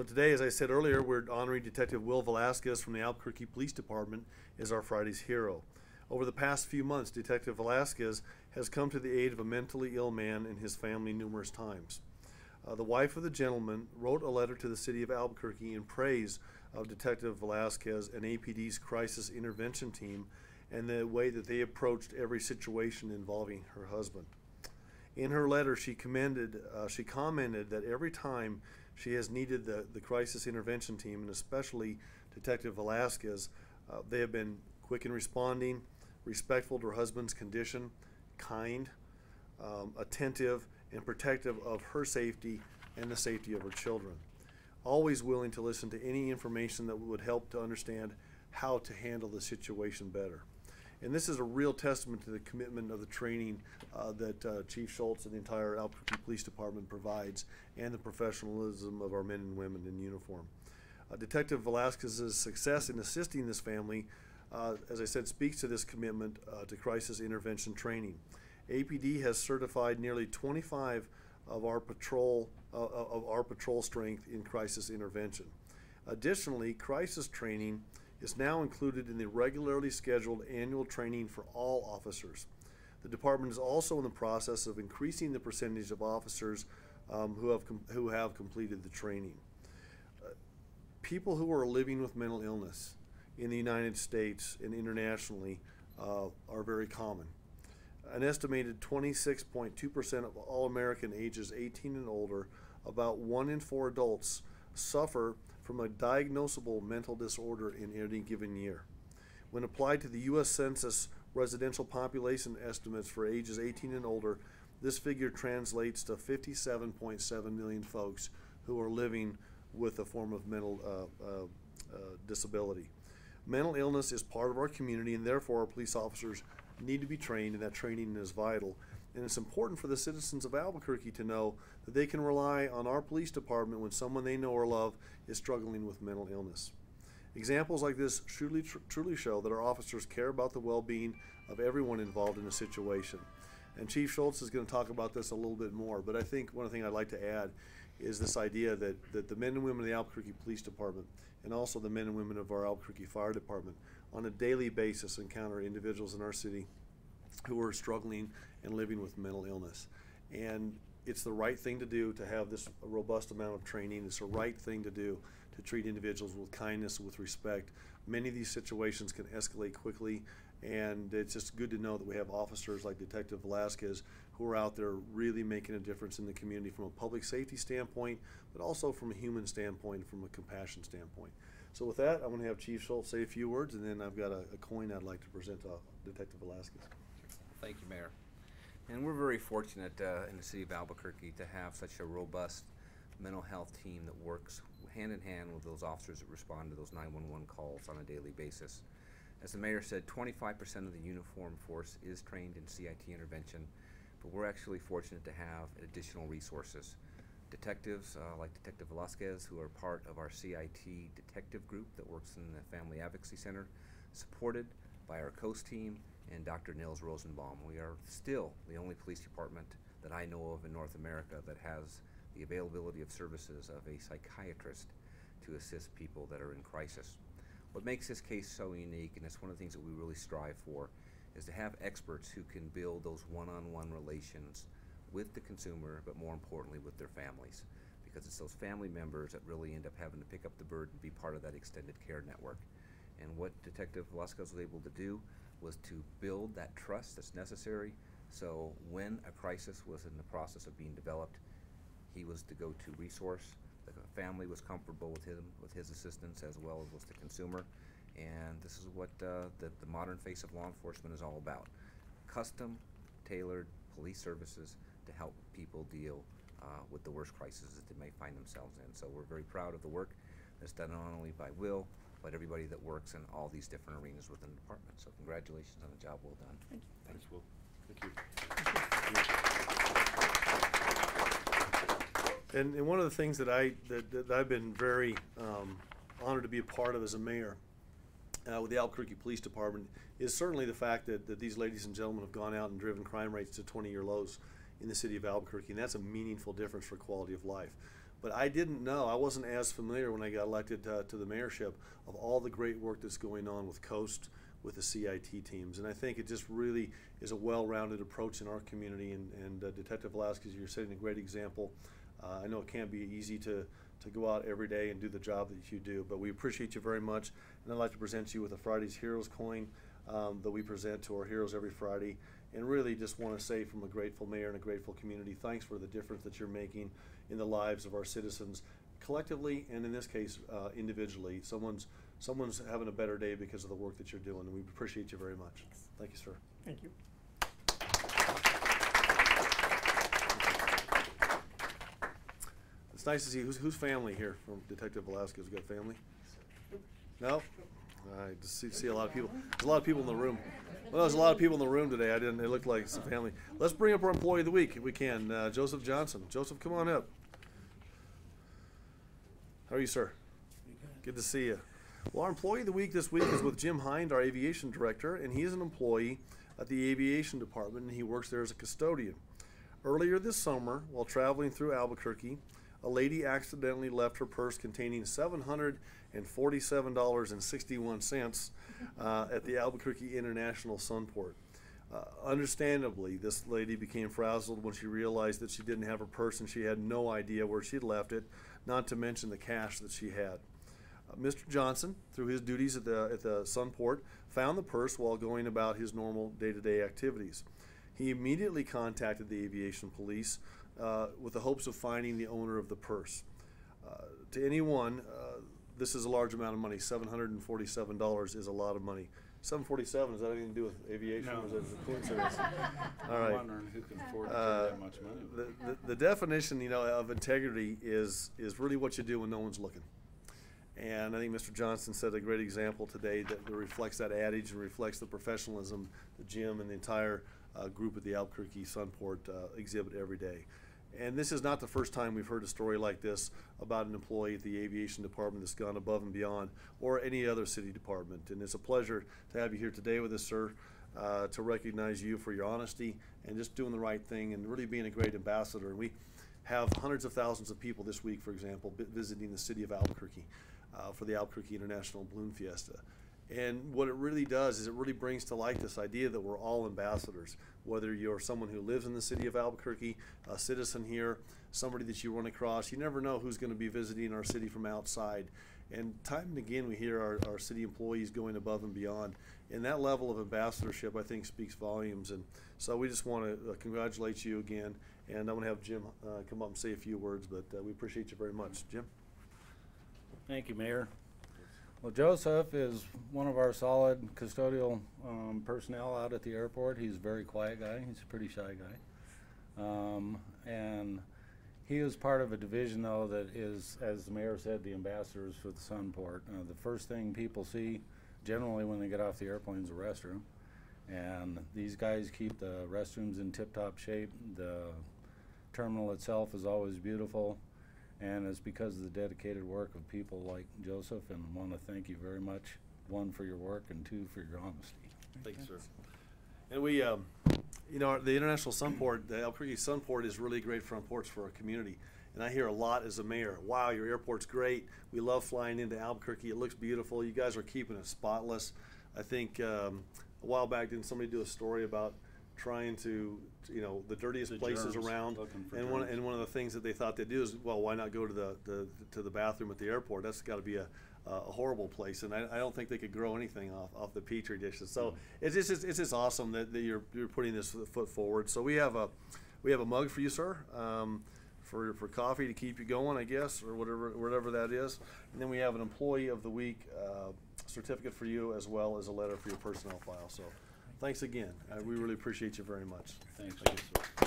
So today, as I said earlier, we're honoring Detective Will Velasquez from the Albuquerque Police Department as our Friday's hero. Over the past few months, Detective Velasquez has come to the aid of a mentally ill man and his family numerous times. Uh, the wife of the gentleman wrote a letter to the city of Albuquerque in praise of Detective Velasquez and APD's crisis intervention team and the way that they approached every situation involving her husband. In her letter, she commended, uh, she commented that every time she has needed the, the crisis intervention team, and especially Detective Velasquez, uh, they have been quick in responding, respectful to her husband's condition, kind, um, attentive, and protective of her safety and the safety of her children. Always willing to listen to any information that would help to understand how to handle the situation better. And this is a real testament to the commitment of the training uh, that uh, Chief Schultz and the entire Albuquerque Police Department provides and the professionalism of our men and women in uniform. Uh, Detective Velasquez's success in assisting this family, uh, as I said, speaks to this commitment uh, to crisis intervention training. APD has certified nearly 25 of our patrol uh, of our patrol strength in crisis intervention. Additionally, crisis training is now included in the regularly scheduled annual training for all officers. The department is also in the process of increasing the percentage of officers um, who, have who have completed the training. Uh, people who are living with mental illness in the United States and internationally uh, are very common. An estimated 26.2% of all American ages 18 and older, about one in four adults, suffer from a diagnosable mental disorder in any given year. When applied to the U.S. Census residential population estimates for ages 18 and older, this figure translates to 57.7 million folks who are living with a form of mental uh, uh, uh, disability. Mental illness is part of our community, and therefore, our police officers need to be trained, and that training is vital. And it's important for the citizens of Albuquerque to know that they can rely on our police department when someone they know or love is struggling with mental illness. Examples like this truly, tr truly show that our officers care about the well being of everyone involved in a situation. And Chief Schultz is going to talk about this a little bit more, but I think one thing I'd like to add is this idea that, that the men and women of the Albuquerque Police Department and also the men and women of our Albuquerque Fire Department on a daily basis encounter individuals in our city who are struggling and living with mental illness. And it's the right thing to do to have this robust amount of training. It's the right thing to do to treat individuals with kindness, with respect. Many of these situations can escalate quickly, and it's just good to know that we have officers like Detective Velasquez who are out there really making a difference in the community from a public safety standpoint, but also from a human standpoint, from a compassion standpoint. So with that, I'm going to have Chief Schultz say a few words, and then I've got a, a coin I'd like to present to Detective Velasquez. Thank you, Mayor. And we're very fortunate uh, in the city of Albuquerque to have such a robust mental health team that works hand in hand with those officers that respond to those 911 calls on a daily basis. As the mayor said, 25% of the uniform force is trained in CIT intervention, but we're actually fortunate to have additional resources. Detectives uh, like Detective Velasquez, who are part of our CIT detective group that works in the Family Advocacy Center, supported by our COAST team and Dr. Nils Rosenbaum. We are still the only police department that I know of in North America that has the availability of services of a psychiatrist to assist people that are in crisis. What makes this case so unique, and it's one of the things that we really strive for, is to have experts who can build those one-on-one -on -one relations with the consumer, but more importantly with their families. Because it's those family members that really end up having to pick up the burden and be part of that extended care network. And what Detective Velasquez was able to do was to build that trust that's necessary. So when a crisis was in the process of being developed, he was to go to resource. The family was comfortable with him, with his assistance, as well as with the consumer. And this is what uh, the, the modern face of law enforcement is all about. Custom tailored police services to help people deal uh, with the worst crises that they may find themselves in. So we're very proud of the work that's done not only by Will, but everybody that works in all these different arenas within the department. So congratulations on the job well done. Thank you. Thanks, Will. Thank you. And, and one of the things that I that, that I've been very um, honored to be a part of as a mayor uh, with the Albuquerque Police Department is certainly the fact that, that these ladies and gentlemen have gone out and driven crime rates to 20-year lows in the city of Albuquerque, and that's a meaningful difference for quality of life. But I didn't know, I wasn't as familiar when I got elected to the mayorship of all the great work that's going on with Coast, with the CIT teams. And I think it just really is a well-rounded approach in our community. And, and uh, Detective Velasquez, you're setting a great example. Uh, I know it can't be easy to, to go out every day and do the job that you do, but we appreciate you very much. And I'd like to present you with a Friday's Heroes coin um, that we present to our heroes every Friday. And really just want to say from a grateful mayor and a grateful community, thanks for the difference that you're making in the lives of our citizens collectively and in this case uh, individually. Someone's someone's having a better day because of the work that you're doing, and we appreciate you very much. Thank you, sir. Thank you. It's nice to see who's who's family here from Detective Velasquez. We got family? No. I see, see a lot of people. There's a lot of people in the room. Well, there's a lot of people in the room today. I didn't. It looked like some family. Let's bring up our employee of the week if we can. Uh, Joseph Johnson. Joseph, come on up. How are you, sir? Good to see you. Well, our employee of the week this week is with Jim Hinde, our aviation director, and he is an employee at the aviation department, and he works there as a custodian. Earlier this summer, while traveling through Albuquerque, a lady accidentally left her purse containing $747.61 uh, at the Albuquerque International Sunport. Uh, understandably, this lady became frazzled when she realized that she didn't have her purse and she had no idea where she'd left it, not to mention the cash that she had. Uh, Mr. Johnson, through his duties at the, at the Sunport, found the purse while going about his normal day to day activities. He immediately contacted the aviation police uh, with the hopes of finding the owner of the purse. Uh, to anyone, uh, this is a large amount of money. $747 is a lot of money. 747, is that anything to do with aviation or is that a coincidence? All I'm wondering who can afford to Uh, that much money. The, the, the definition, you know, of integrity is is really what you do when no one's looking. And I think Mr. Johnson set a great example today that reflects that adage and reflects the professionalism the Jim and the entire uh, group at the Albuquerque Sunport uh, exhibit every day. And this is not the first time we've heard a story like this about an employee at the aviation department that's gone above and beyond, or any other city department. And it's a pleasure to have you here today with us, sir, uh, to recognize you for your honesty and just doing the right thing and really being a great ambassador. And we have hundreds of thousands of people this week, for example, visiting the city of Albuquerque uh, for the Albuquerque International Balloon Fiesta. And what it really does is it really brings to light this idea that we're all ambassadors. Whether you're someone who lives in the city of Albuquerque, a citizen here, somebody that you run across, you never know who's going to be visiting our city from outside. And time and again, we hear our, our city employees going above and beyond. And that level of ambassadorship, I think, speaks volumes. And so we just want to uh, congratulate you again. And I'm going to have Jim uh, come up and say a few words, but uh, we appreciate you very much. Jim? Thank you, Mayor. Well, Joseph is one of our solid custodial um, personnel out at the airport. He's a very quiet guy. He's a pretty shy guy. Um, and he is part of a division, though, that is, as the mayor said, the ambassadors for the Sunport. Uh, the first thing people see generally when they get off the airplane is a restroom. And these guys keep the restrooms in tip-top shape. The terminal itself is always beautiful. And it's because of the dedicated work of people like Joseph, and want to thank you very much, one, for your work, and two, for your honesty. Thank you, sir. And we, um, you know, the International Sunport, the Albuquerque Sunport is really great front ports for our community. And I hear a lot as a mayor, wow, your airport's great. We love flying into Albuquerque. It looks beautiful. You guys are keeping it spotless. I think um, a while back, didn't somebody do a story about trying to, you know, the dirtiest The places germs, around? looking for And one, germs. and one of the things that they thought they'd do is, well, why not go to the, the to the bathroom at the airport? That's got to be a, a horrible place, and I, I don't think they could grow anything off, off the petri dishes. So it's just it's just awesome that, that you're you're putting this foot forward. So we have a we have a mug for you, sir. Um, for, for coffee to keep you going, I guess, or whatever whatever that is, and then we have an employee of the week uh, certificate for you, as well as a letter for your personnel file. So, thanks again. Uh, we really appreciate you very much. Thanks. Thank you, sir.